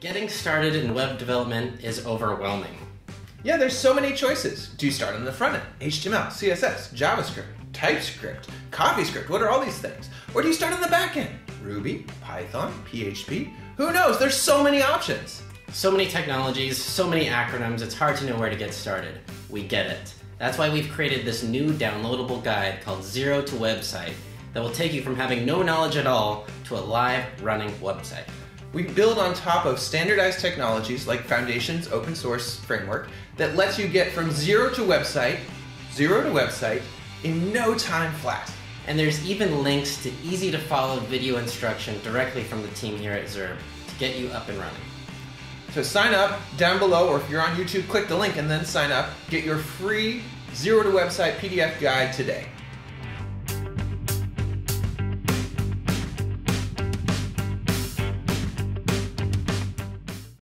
Getting started in web development is overwhelming. Yeah, there's so many choices. Do you start on the front end? HTML, CSS, JavaScript, TypeScript, CoffeeScript, what are all these things? Or do you start on the back end? Ruby, Python, PHP? Who knows? There's so many options. So many technologies, so many acronyms, it's hard to know where to get started. We get it. That's why we've created this new downloadable guide called Zero to Website that will take you from having no knowledge at all to a live running website. We build on top of standardized technologies like Foundation's open source framework that lets you get from zero to website, zero to website, in no time flat. And there's even links to easy to follow video instruction directly from the team here at Zurb to get you up and running. So sign up down below, or if you're on YouTube, click the link and then sign up. Get your free zero to website PDF guide today.